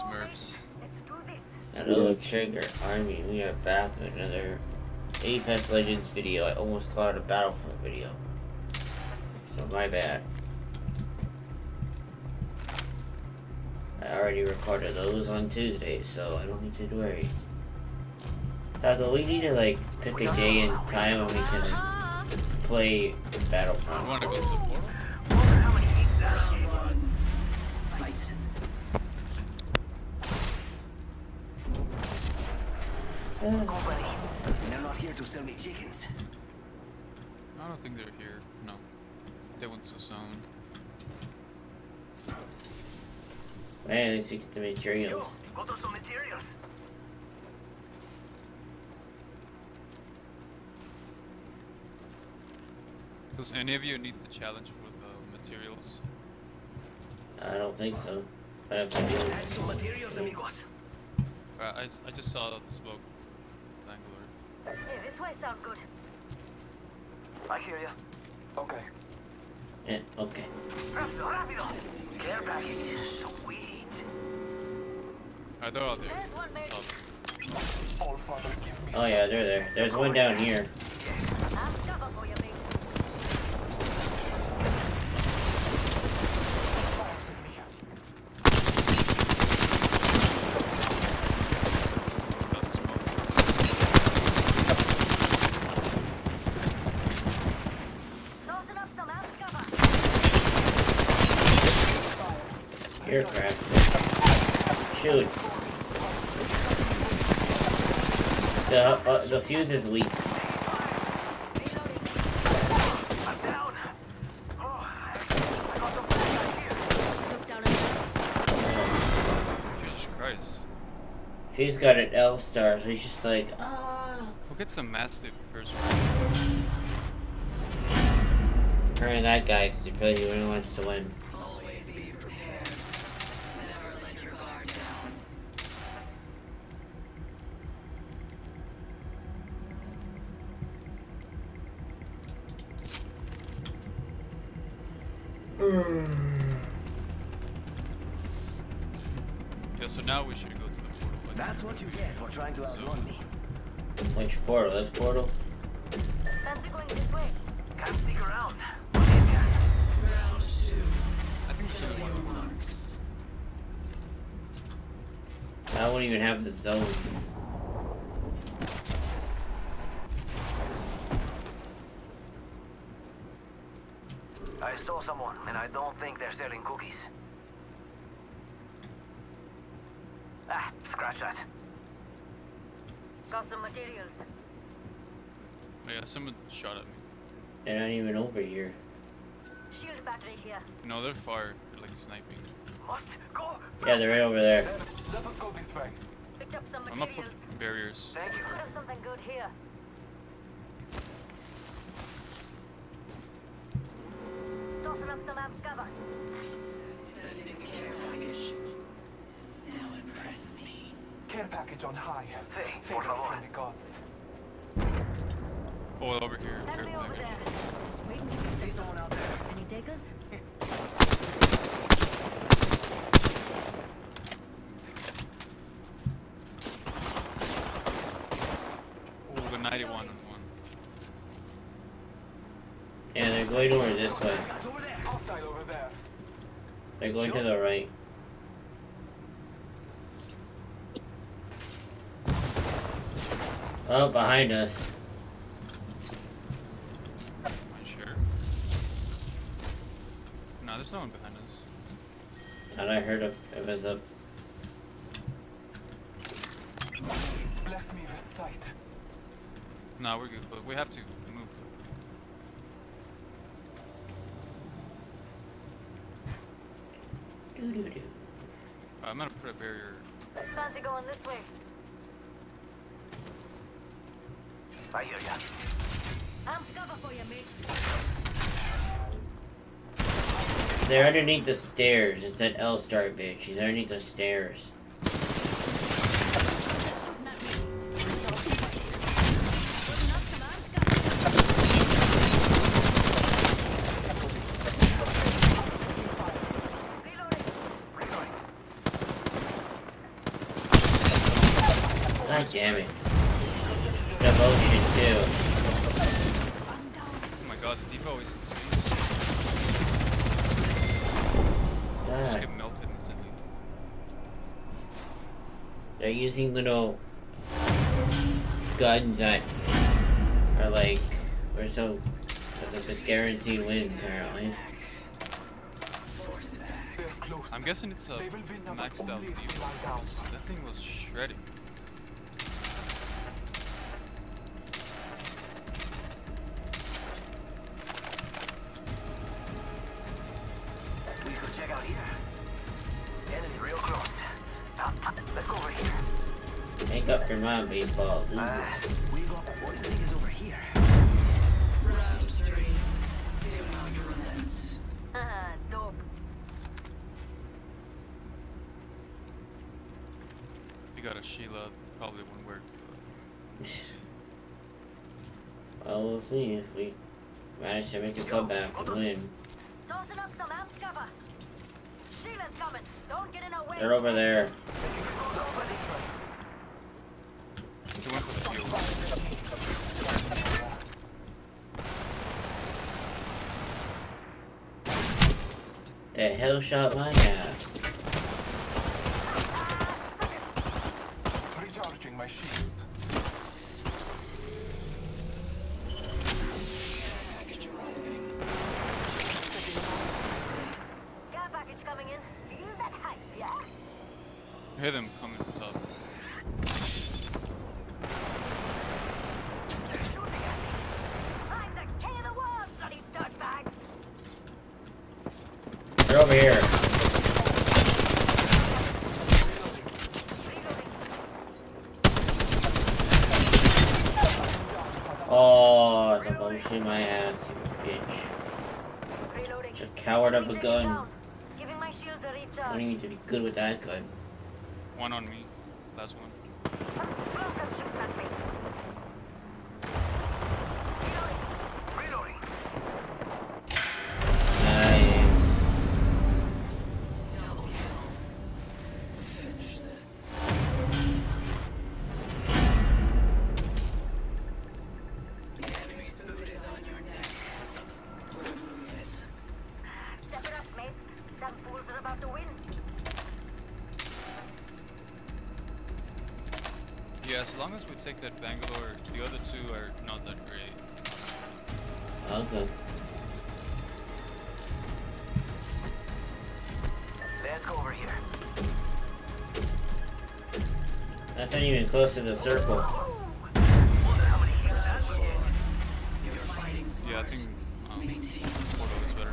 Smurfs. Another trigger army. We are back with another Apex Legends video. I almost called it a Battlefront video. So my bad. I already recorded those on Tuesday, so I don't need to worry. Taco, we need to like pick a day and time when we can play Battlefront. I want to go to the portal. Company. They're not here to sell me chickens. I don't think they're here. No. They went to zone. Man, let's get the materials. Yo, got us some materials. Does any of you need the challenge for the materials? I don't think so. I have some materials, amigos. Uh, I, s- I just saw the smoke. Bangalore. Yeah, this way sound good. I hear you. Okay. Yeah, okay. Rápido, rápido. Care package. Sweet. Alright, they're out there. There's one mate. All Father, give me Oh yeah, they're there. There's one down here. I'm cover for you, mates. That's smoke. Tossing up some out cover. Here, crap. Shoot. The fuse is weak. Reloading. I'm down. Oh, I I got some back here. Look down at Jesus Christ. Fuse got an L star, so he's just like, ah. Who gets a massive first Turn that guy, because he probably really wants to win. Always be prepared. Never let your guard down. Yeah, so now we should go to the portal. but- That's what you get for trying to outrun me. Which portal? This portal? Fancy going this way. Can't stick around. This guy. Round two. I think there's Kill only one. marks. I won't even have the zone. I saw someone, and I don't think they're selling cookies. Ah, scratch that. Got some materials. Oh, yeah, someone shot at me. They're not even over here. Shield battery here. No, they're far. They're like sniping. Must go. Yeah, they're right over there. Let us go this way. Picked up some I'm gonna materials. barriers. Thank you. Could have something good here. Tossing up some amps cover. Sending care package. Now impress me. Care package on high. Hey, Favor por favor. from the gods. Oh, over here. Enemy Care over there. Just wait until you See someone out there. Any takers? Oh, the 91 one. Yeah, they're going over this way. Guys over there. Hostile over there. They're going to the right. Oh, behind us. Not sure. No, there's no one behind us. And I heard it. It was up. Bless me with sight. No, we're good, but we have to I'm gonna put a barrier. Fancy going this way. I hear ya. Amped cover for you, mates. They're underneath the stairs. It said L star bitch. She's underneath the stairs. God damn it. Devotion too. Oh my god, the depot is insane. Just get melted instantly. They're using little guns that are like, we're so, there's a guaranteed win apparently. Force it back. I'm guessing it's a They will win now, but maxed out depot. you lie down. That thing was shredding. Make up your mind, baseball. We got what do you think is over here? Round three. Do not relent. Ah, you got a Sheila, probably wouldn't work. But Well, we'll see if we manage to make a comeback and win. Tossing up some amped cover. Sheila's coming. Don't get in her way. They're over there. For the shield. Hell shot my ass. Recharging my shields. Over here. Oh, the bullshit my ass, you bitch. Reloading. A coward of a gun. I don't need to be good with that gun. One on me. Last one. As long as we take that Bangalore, the other two are not that great. Okay. Let's go over here. That's not even close to the circle. Wonder how many hits that would get. You're fighting smart. Yeah, I think um, Maintain. Porto is better.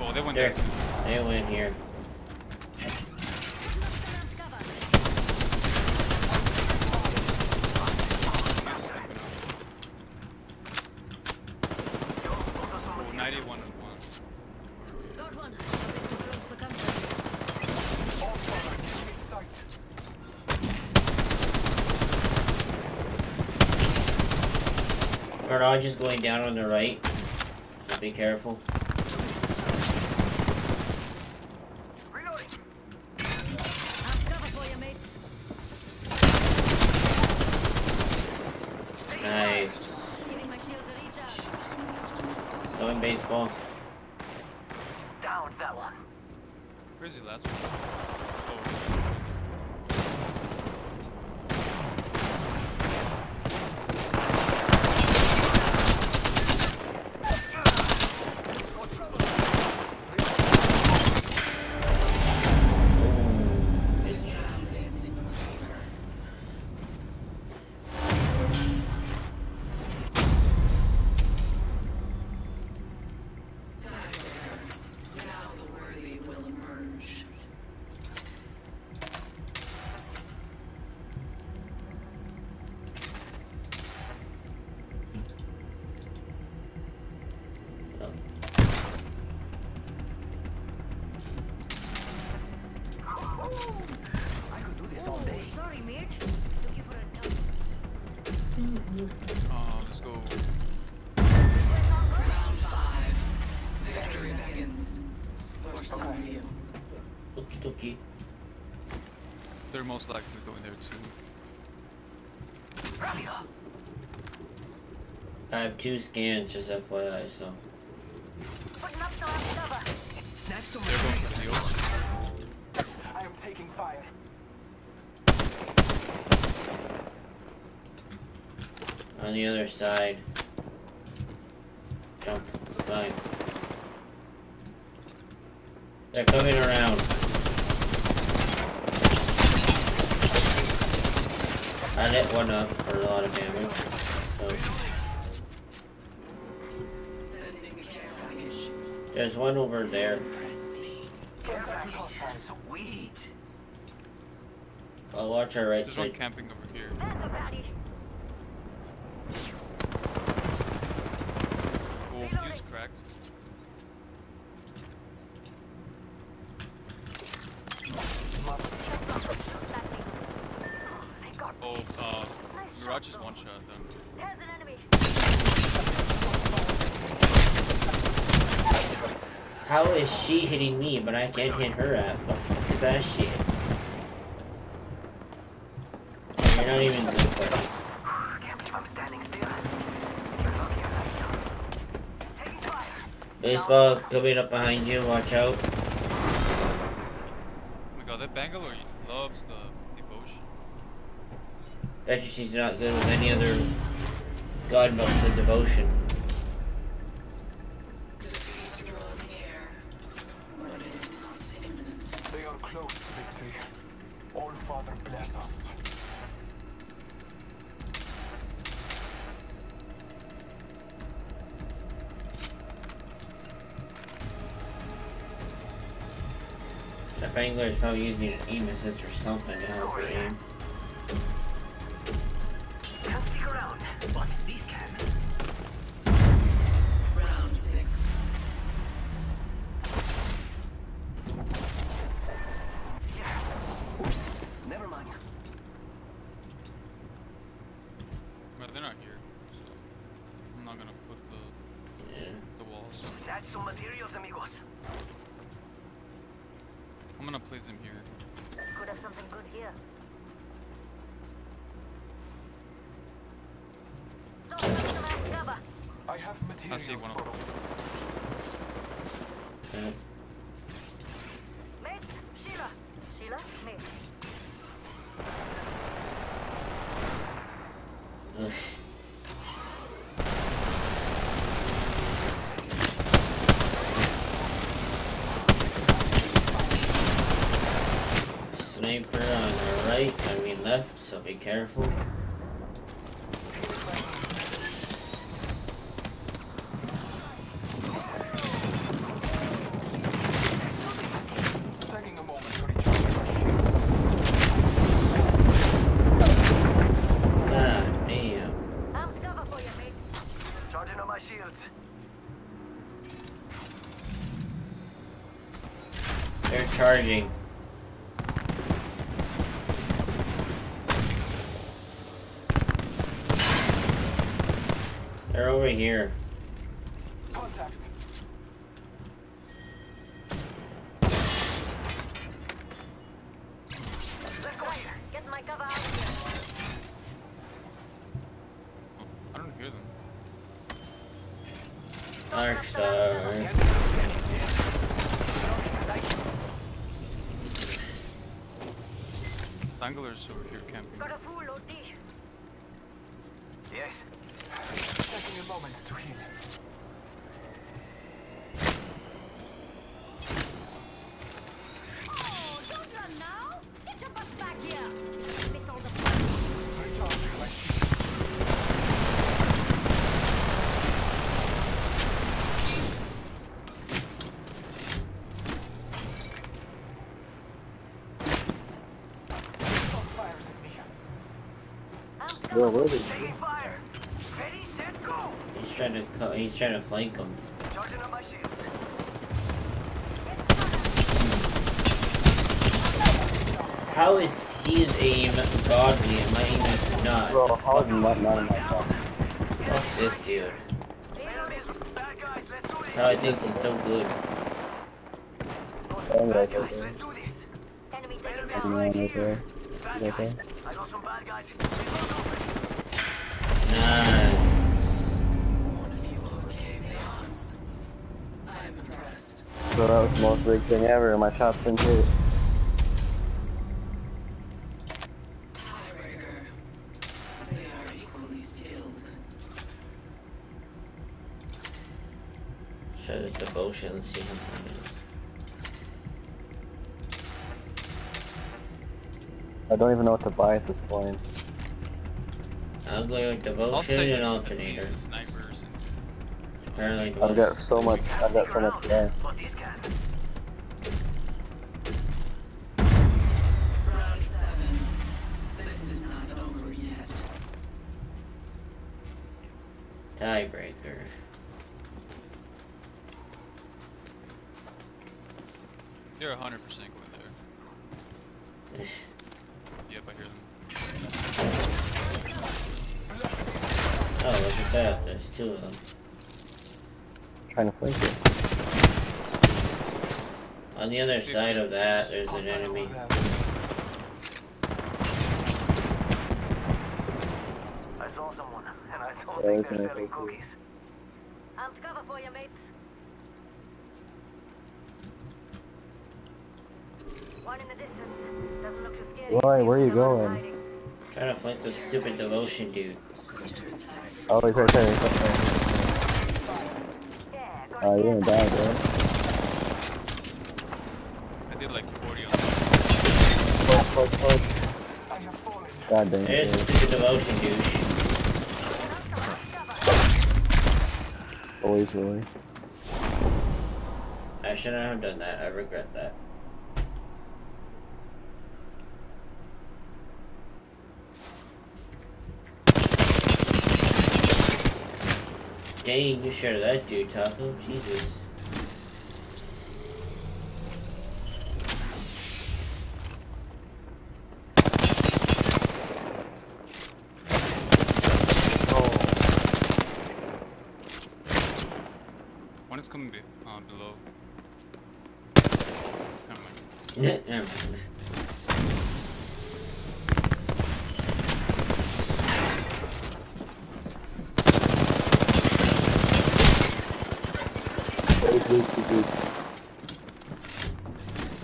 Oh, they went There. there. They went here. Some amped cover. Oh, 91 and 1. Got one. A bit too close for comfort. All fire, enemy sight. Barrage is going down on the right. Be careful. Reloading. Amped cover for you, mates. Nice. Giving my shields a recharge. Going baseball. Down that one. Where's the last one? Most likely going there too. Rápido. I have two scans, just FYI, so. Putting up some amp cover. Snatch some They're going for materials. seals. I am taking fire. On the other side. Jump. Fine. They're coming around. I lit one up for a lot of damage. So Sending the care package. there's one over there. Press me. Care Contact with package. hostile. Sweet. I'll watch our right There's one camping over here. There's a baddie. Cool. Reloading. Fuse cracked. Landing. Thank God. Oh, uh, Nice shot, Mirage is though. one shot them. There's an enemy. How is she hitting me, but I can't hit her ass? The fuck is that shit? You're not even good for it. Can't believe I'm standing still. You're lucky I like you. Taking fire. Baseball coming up behind you, watch out. Oh my god, that Bangalore loves the devotion. Bet you she's not good with any other god but the devotion. Defeat draws near, but it is not imminent. They are close to victory. All Father bless us. That Bangalore is probably using an aim assist or something to help her aim. Never. But they're not here, so I'm not gonna put the Yeah. the walls. Snatch some materials, amigos. I'm gonna place them here. Could have something good here. Tossing some amp cover. I have materials one of for them. us. Yeah. Mates, Sheila. Sheila, mates. Ugh. Sniper on the right, I mean left, so be careful. Taking a moment to recharge my shields. Ah, damn. Amp cover for you, mate. Charging on my shields. They're charging. They're over here. Contact. Let's go here. Get my cover out here. Oh, I don't hear them. I like you. Over here camping. Amp cover. Taking fire. Ready, set, go. He's trying to cut. He's trying to flank him. Charging on my shields. How is his aim godly and my aim is not? Bro, how is not not in my phone? Fuck this dude. Enemies. Bad guys, let's. How I think he's so good. Oh, Bad right guys, there. let's do this. Enemy taken Enemy right there. Right there. I got some bad guys. So that was the most big thing ever. My shots didn't hit. Tiebreaker. They are equally skilled. Show this devotion. See how many. it is. I don't even know what to buy at this point. I'll go with I'll devotion take and the alternator. decent snipers and Apparently, I've devotion- got so much. I've got Stick so much around, today. but this can. Round seven. This is not over yet. tiebreaker. You're 100% going there. Yep, I hear them. Oh, that. There's two of them. trying to flank it. On the other side of that, there's an enemy. I saw someone, and I don't think they're selling cookies. I'm to cover for you, mates. One in the distance. Doesn't look too scary. Why? Where are you going? Trying to flank this stupid devotion dude. Oh, he's right there. He's right there. Oh, you're gonna die, bro. I did like 40 on Fuck, fuck, fuck. I have fallen. God dang There's it. the stupid devotion douche. Always really. I shouldn't have done that. I regret that. Dang, you sure that dude, Taco? Jesus. One is coming be uh, below. Never mind. Never mind.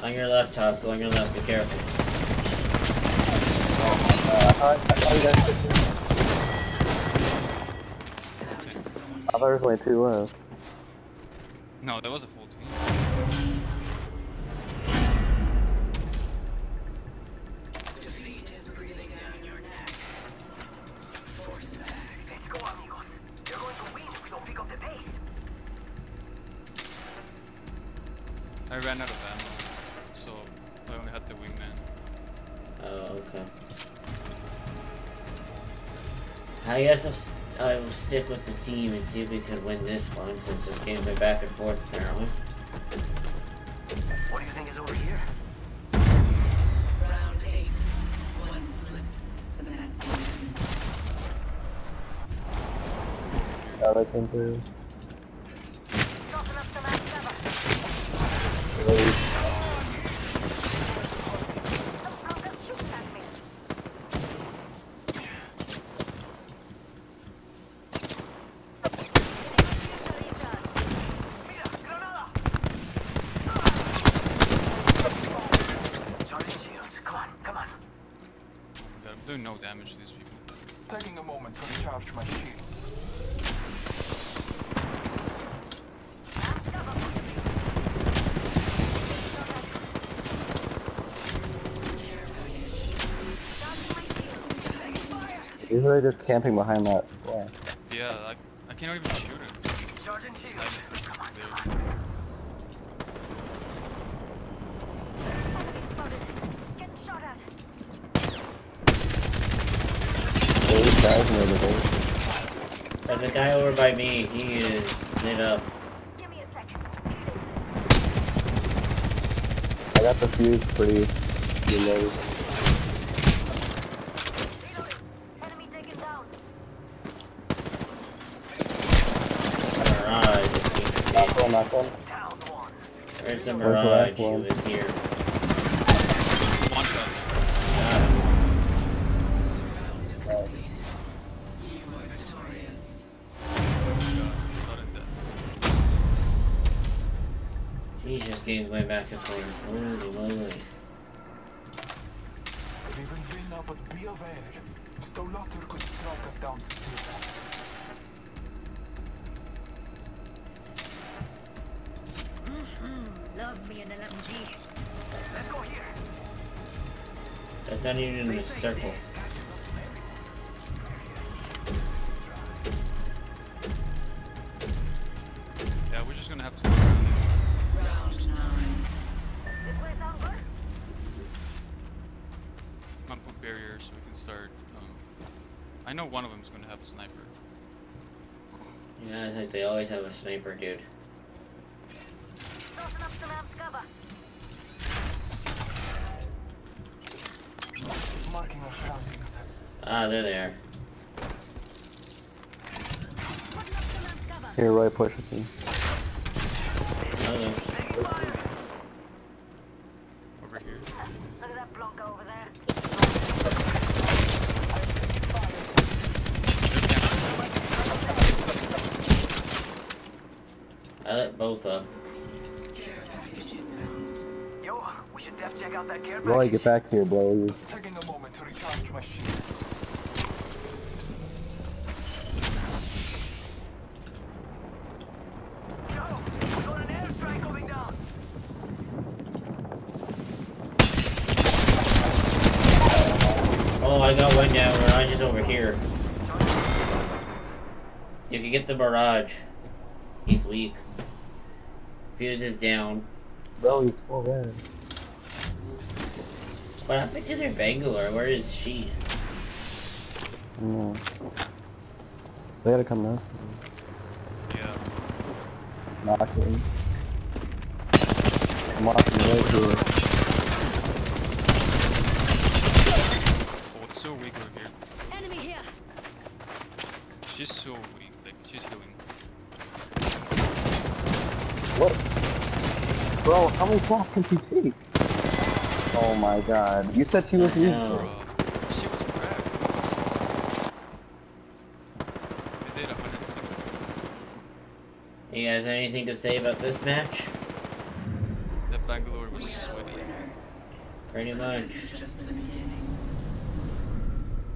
On your left, Taco. On your left. Be careful. Uh, I, I thought you guys it. There was only two left. No, that was a full team. Defeat is breathing down your I guess I'll, s- I will stick with the team and see if we can win this one since this game's been back and forth apparently. What do you think is over here? Round eight. One slip. And that's it. Yeah, they came through. Toughen up some ass cover. Really. Some progress shooting at me. Charging shields. Come on, come on. God, I'm doing no damage to these people. Taking a moment to recharge my shields. These are just camping behind that wall. Yeah, I, I cannot even shoot him. Charging shields. Snipe Come on, there. come on. Enemy spotted. Getting shot at. Well, these guys near the base. There's a guy over by me. He is lit up. Give me a second. I got the fuse pretty reloaded. one. There's a Mirage. The one. He here. He just gave way back and forth. Holy moly. Be aware. Could strike us down still. Love me an LMG. Let's go here. That's not even in the circle. Yeah, we're just gonna have to. Round nine. This way sound? I'm gonna put barriers so we can start. Um, I know one of them's gonna have a sniper. Yeah, I think they always have a sniper, dude. Ah, there they are. Putting up some amped cover. Here, Roy, push with me. Over here. Look at that Blanca over there. I let both up. Care package. Yo, we should def check out that care Roy, package. get back here, bro. You- Taking a moment to recharge my shields. Yo, we got an airstrike coming down. Oh, I got one down. Mirage is over here. You can get the Mirage. He's weak. Fuse is down. Bro, he's full red. What happened to their Bangalore? Where is she? No. They gotta come now. Yeah. Knock it. I'm walking right here. Oh, it's so weak over here. Enemy here. She's so weak. Like she's healing. What? Bro, how many shots can she take? Oh my god. You said she was weak. No. Bruh. She was cracked. They did 160. You guys have anything to say about this match? That Bangalore was We have a sweaty. Pretty much. This is just the beginning.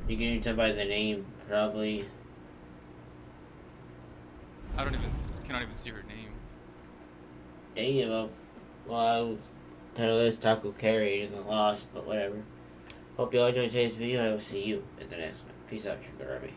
You can even tell by the name, probably. I don't even cannot even see her name. Damn, well, well title is Taco Carry in the loss, but whatever. Hope you all enjoyed today's video, and I will see you in the next one. Peace out, Trigger Army.